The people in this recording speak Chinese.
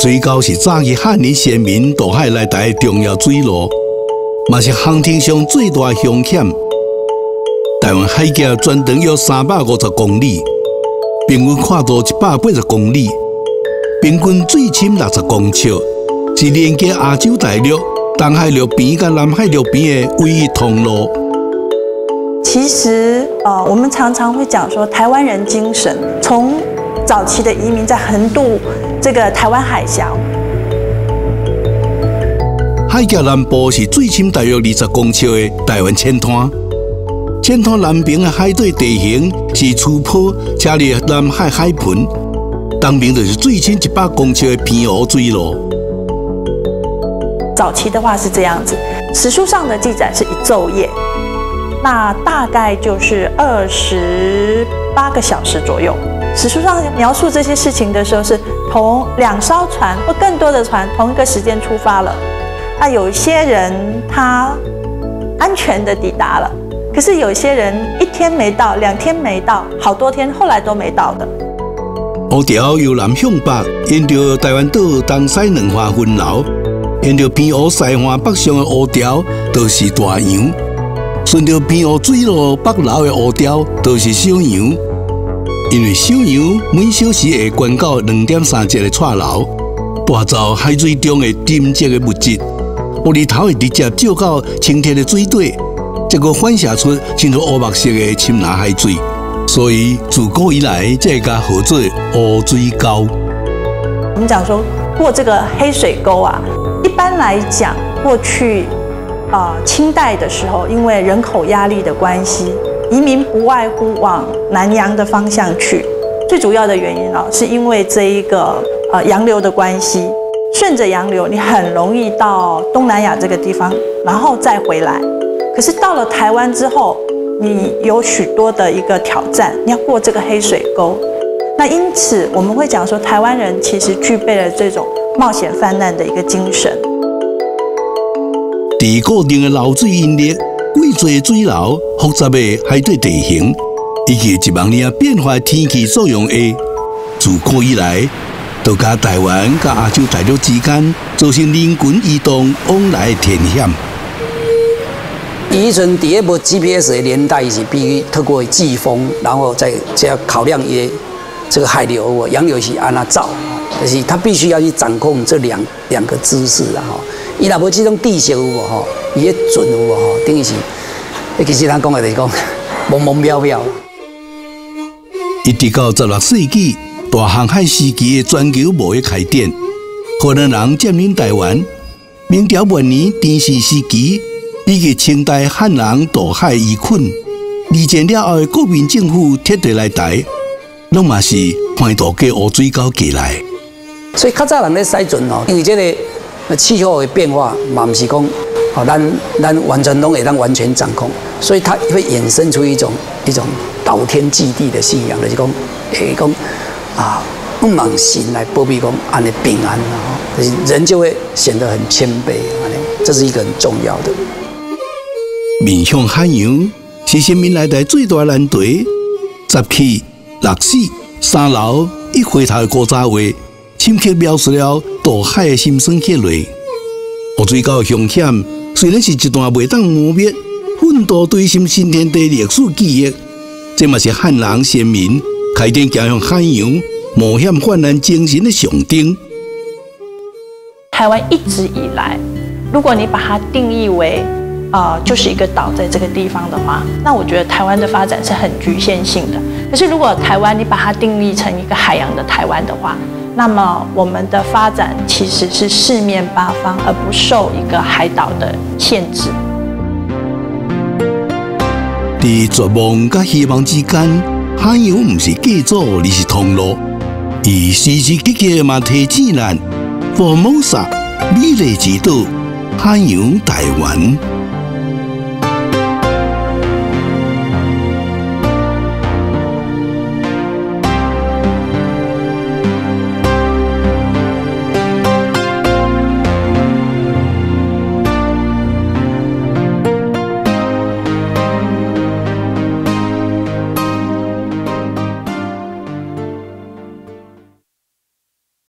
水沟是早期汉人先民渡海来台重要水路，嘛是航天上最大风险。台湾海峡全长约三百五十公里，平均跨度一百八十公里，平均水深六十公尺，是连接亚洲大陆东海陆边跟南海陆边的唯一通路。其实，呃，我们常常会讲说，台湾人精神从早期的移民在横渡这个台湾海峡，海峡南部是最深大约二十公尺的台湾浅滩。浅滩南边的海底地形是粗坡，加入南海海盆，东边就是最深一百公尺的平湖水路。早期的话是这样子，史书上的记载是一昼夜，那大概就是二十八个小时左右。史书上描述这些事情的时候，是同两艘船或更多的船同一个时间出发了。那有些人他安全的抵达了。可是有些人一天没到，两天没到，好多天后来都没到的。乌条由南向北，沿着台湾岛东西两岸分流，沿着偏湖西岸北上的乌条都是大洋，顺着偏湖水路北流的乌条都是小洋。因为小洋每小时会灌到两点三节的串流，搬走海水中的沉积的物质，玻璃头会直接照到清澈的水底。结果反射出像做乌白色的深蓝海水，所以自古以来这个叫做乌水沟。我们讲说过这个黑水沟啊，一般来讲，过去啊清代的时候，因为人口压力的关系，移民不外乎往南洋的方向去。最主要的原因啊，是因为这一个呃洋流的关系，顺着洋流，你很容易到东南亚这个地方，然后再回来。可是到了台湾之后，你有许多的一个挑战，你要过这个黑水沟。那因此我们会讲说，台湾人其实具备了这种冒险犯难的一个精神。地固定的流水引力、贵多水流、复杂的海底地形，以及一万年变化天气作用下，自古以来，都甲台湾甲亚洲大陆之间造成人群移动往来的天险。以前第一部 GPS 的年代是必须透过季风，然后再再考量一这个海流，洋流是安那造，就是他必须要去掌控这两两个姿势啊哈。伊若无这种地形有无吼，伊个准有无吼，等于是，其实咱讲的就是讲蒙蒙渺渺。一直到十六世纪大航海时期的全球贸易开展，荷兰人占领台湾，明朝末年电视时期。以及清代汉人渡海移困，二战了后，国民政府撤退来台，拢嘛是换渡过乌水沟过来。所以较早人咧使船哦，因为这个气候的变化嘛，唔是讲哦，咱咱完全拢会当完全掌控，所以它会衍生出一种一种倒天祭地的信仰，就是讲，诶讲啊，不盲信来保庇讲安尼平安啊，人就会显得很谦卑，安尼这是一个很重要的。面向海洋是新民来台最大难题。十起、六死、三楼一回头的古早话，深刻描述了大海的心酸血泪。乌水沟的凶险虽然是一段未当磨灭、奋斗堆心新天地历史记忆，这嘛是汉人先民开展走向海洋冒险患难精神的象征。台湾一直以来，如果你把它定义为啊，就是一个岛在这个地方的话，那我觉得台湾的发展是很局限性的。可是如果台湾你把它定义成一个海洋的台湾的话，那么我们的发展其实是四面八方，而不受一个海岛的限制。在绝望和希望之间，海洋不是建筑，而是通路。而时时刻刻嘛提醒咱，佛摩萨美丽之岛，海洋台湾。